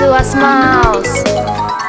suas mãos.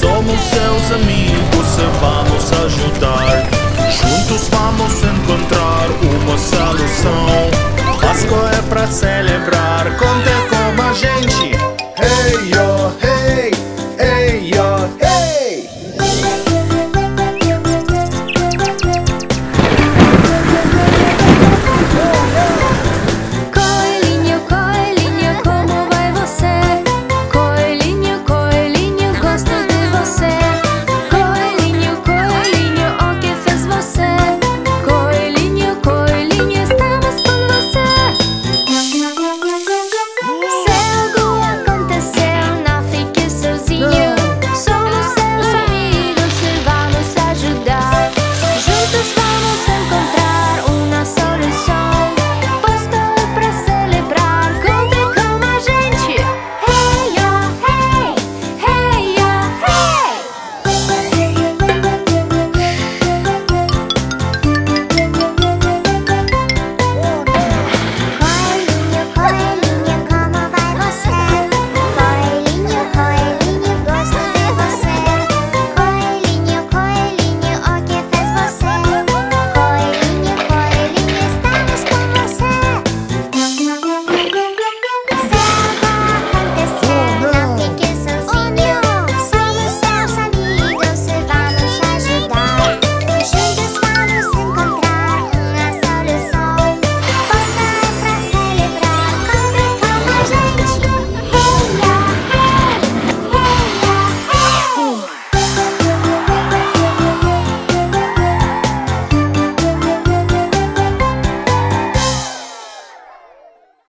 Somos seus amigos e vamos ajudar. Juntos vamos encontrar uma solução. Páscoa é pra celebrar.